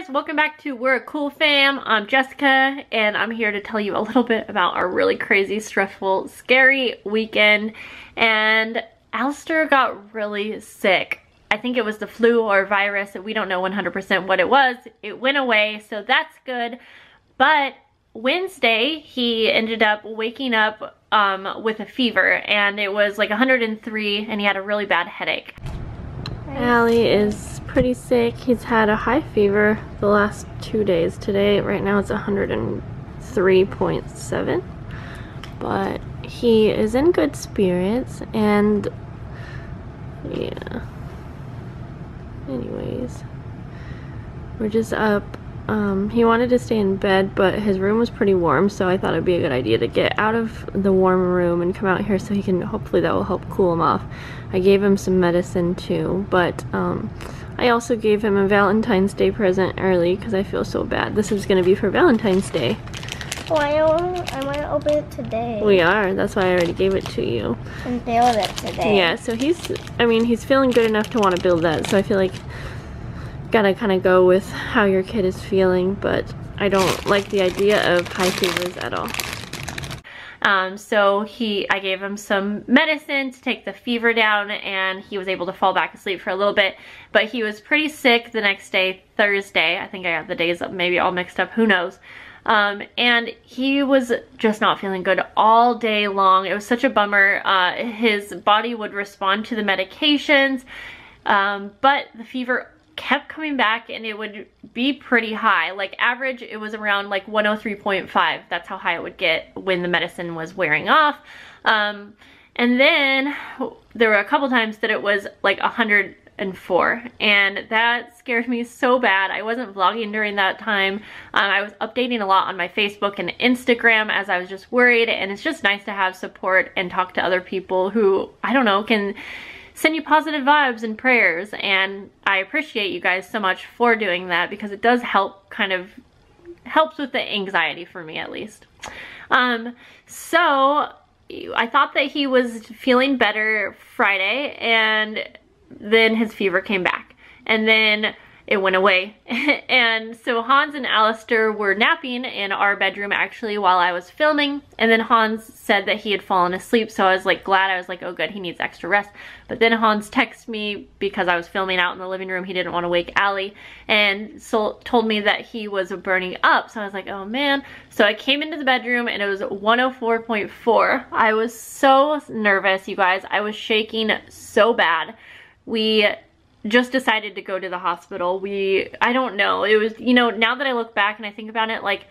guys, welcome back to We're a Cool Fam. I'm Jessica and I'm here to tell you a little bit about our really crazy, stressful, scary weekend. And Alyster got really sick. I think it was the flu or virus. We don't know 100% what it was. It went away, so that's good. But Wednesday, he ended up waking up um, with a fever and it was like 103 and he had a really bad headache. Aly is pretty sick. He's had a high fever the last two days. Today, right now it's 103.7. But he is in good spirits and yeah. Anyways, we're just up um, he wanted to stay in bed, but his room was pretty warm, so I thought it'd be a good idea to get out of the warm room and come out here so he can, hopefully that will help cool him off. I gave him some medicine too, but um, I also gave him a Valentine's Day present early because I feel so bad. This is going to be for Valentine's Day. Why I want to open it today. We are. That's why I already gave it to you. And build it today. Yeah, so he's, I mean, he's feeling good enough to want to build that, so I feel like gotta kind of go with how your kid is feeling, but I don't like the idea of high fevers at all. Um, so he, I gave him some medicine to take the fever down and he was able to fall back asleep for a little bit, but he was pretty sick the next day, Thursday. I think I got the days maybe all mixed up, who knows. Um, and he was just not feeling good all day long. It was such a bummer. Uh, his body would respond to the medications, um, but the fever kept coming back and it would be pretty high. Like average, it was around like 103.5. That's how high it would get when the medicine was wearing off. Um, and then there were a couple times that it was like 104 and that scared me so bad. I wasn't vlogging during that time. Um, I was updating a lot on my Facebook and Instagram as I was just worried and it's just nice to have support and talk to other people who, I don't know, can send you positive vibes and prayers and I appreciate you guys so much for doing that because it does help kind of helps with the anxiety for me at least. Um, so I thought that he was feeling better Friday and then his fever came back and then it went away. and so Hans and Alyster were napping in our bedroom actually while I was filming. And then Hans said that he had fallen asleep. So I was like glad. I was like, oh good, he needs extra rest. But then Hans texted me because I was filming out in the living room. He didn't want to wake Aly and so told me that he was burning up. So I was like, oh man. So I came into the bedroom and it was 104.4. I was so nervous, you guys. I was shaking so bad. We just decided to go to the hospital. We, I don't know. It was, you know, now that I look back and I think about it, like,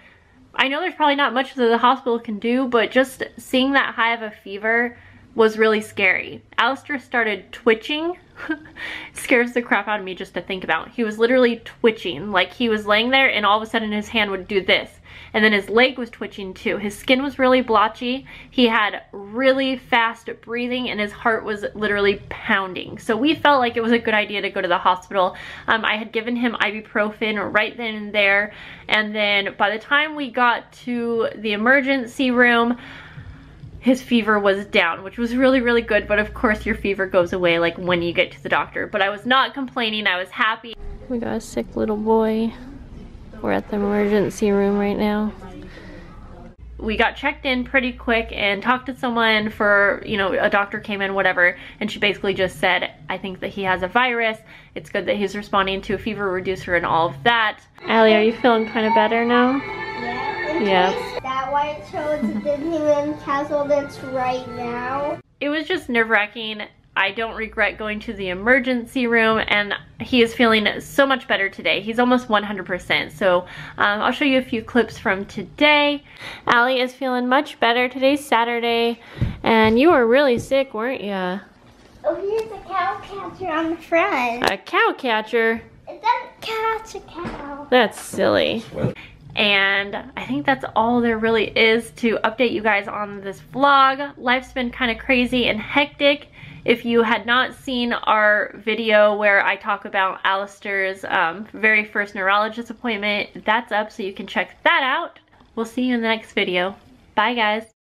I know there's probably not much that the hospital can do, but just seeing that high of a fever was really scary. Alyster started twitching. scares the crap out of me just to think about. He was literally twitching. Like he was laying there and all of a sudden his hand would do this and then his leg was twitching too. His skin was really blotchy. He had really fast breathing and his heart was literally pounding. So we felt like it was a good idea to go to the hospital. Um, I had given him ibuprofen right then and there. And then by the time we got to the emergency room, his fever was down, which was really, really good. But of course your fever goes away like when you get to the doctor. But I was not complaining, I was happy. We got a sick little boy. We're at the emergency room right now. We got checked in pretty quick and talked to someone for, you know, a doctor came in, whatever, and she basically just said, I think that he has a virus. It's good that he's responding to a fever reducer and all of that. Aly, are you feeling kind of better now? Yeah. Yeah. That white shows Disneyland Castle that's right now. It was just nerve wracking I don't regret going to the emergency room and he is feeling so much better today. He's almost 100%. So um, I'll show you a few clips from today. Aly is feeling much better. Today's Saturday and you were really sick, weren't you? Oh, here's a cow catcher on the front. A cow catcher? It doesn't catch a cow. That's silly. And I think that's all there really is to update you guys on this vlog. Life's been kind of crazy and hectic. If you had not seen our video where I talk about Alyster's um, very first neurologist appointment, that's up so you can check that out. We'll see you in the next video. Bye guys.